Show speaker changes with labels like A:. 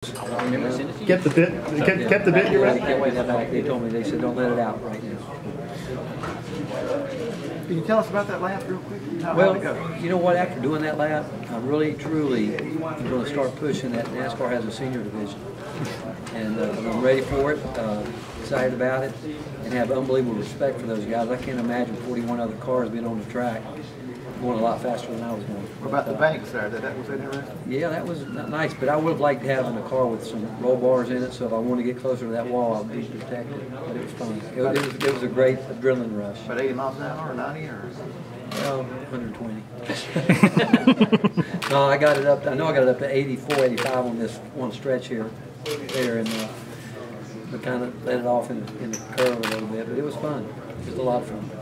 A: Kept the bit, kept, kept the bit
B: You're
A: read?
B: They kept waiting back. They told me, they said, don't let it out right now.
C: Can you tell us about that lap real quick? How,
B: Well,
C: go?
B: you know what, after doing that lap, I'm really, truly am gonna start pushing that NASCAR has a senior division. And uh, I'm ready for it, uh, excited about it, and have unbelievable respect for those guys. I can't imagine 41 other cars being on the track, going a lot faster than I was going.
C: What about the banks there? That, that was interesting?
B: Yeah, that was nice, but I would have liked having a car with some roll bars in it, so if I want to get closer to that wall, I'd be protected. But it was fun. It was, it was, it was a great adrenaline rush.
C: About 80 miles an hour or 90 or?
B: Well, 120. no, I got it up. I know I got it up to 84, 85 on this one stretch here, there, and uh, but kind of let it off in, in the curve a little bit. But it was fun. It was a lot of fun.